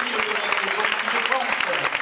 Emílio Monteiro.